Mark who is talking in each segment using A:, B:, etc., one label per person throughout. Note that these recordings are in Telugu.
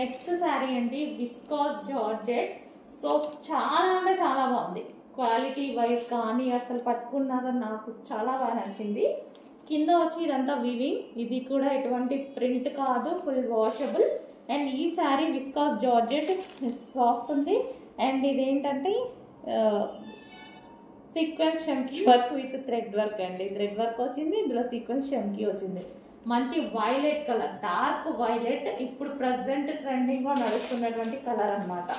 A: నెక్స్ట్ శారీ అండి విస్కాస్ జార్జెట్. సో చాలా అంటే చాలా బాగుంది. క్వాలిటీ వైజ్ కానీ అసలు పట్టుకున్నా అసలు నాకు చాలా బాగా నచ్చింది. కింద వచ్చి ఇదంతా వివింగ్ ఇది కూడా ఎటువంటి ప్రింట్ కాదు ఫుల్ వాషబుల్ అండ్ ఈ శారీ విస్కాస్ జార్జెట్ సాఫ్ట్ ఉంది. అండ్ ఇదేంటంటే సీక్వెన్స్ షంకీ వర్క్ విత్ థ్రెడ్ వర్క్ అండి. థ్రెడ్ వర్క్ వచ్చింది ఇందులో సీక్వెన్స్ షంకీ వచ్చింది. మంచి వైలెట్ కలర్ డార్క్ వైలెట్ ఇప్పుడు ప్రజెంట్ ట్రెండింగ్లో నడుస్తున్నటువంటి కలర్ అనమాట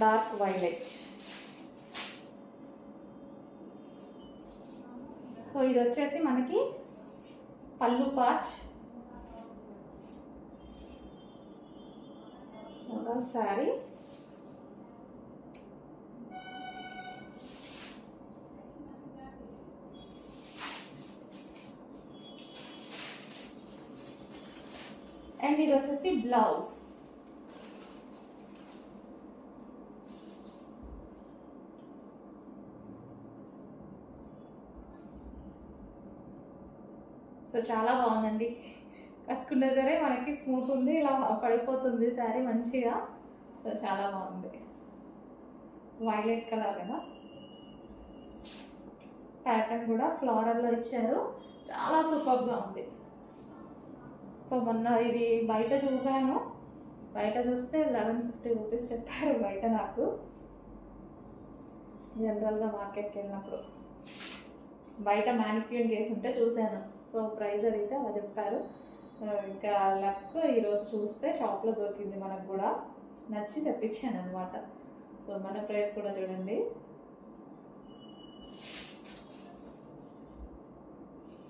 A: డార్క్ వైలెట్ సో ఇది వచ్చేసి మనకి పళ్ళు పాట్ శారీ అండ్ ఇది వచ్చేసి బ్లౌజ్. సో చాలా బాగుందండి. కట్టుకున్న సరే మనకి స్మూత్ ఉంది ఇలా పడిపోతుంది శారీ మంచిగా. సో చాలా బాగుంది. వైలెట్ కలర్ కదా. ప్యాటర్న్ కూడా ఫ్లోరల్లో ఇచ్చారు. చాలా సూపర్గా ఉంది. సో మొన్న ఇది బయట చూసాను. బయట చూస్తే లెవెన్ ఫిఫ్టీ రూపీస్ చెప్పారు బయట నాకు. జనరల్గా మార్కెట్కి వెళ్ళినప్పుడు. బయట మ్యానిక్యూన్ చేసి ఉంటే చూశాను. సో ప్రైస్ అడిగితే అలా చెప్పారు. ఇంకా లక్ ఈరోజు చూస్తే షాప్లో దొరికింది మనకు కూడా. నచ్చి తెప్పించాను అనమాట సో మన ప్రైస్ కూడా చూడండి.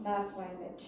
A: Dark violet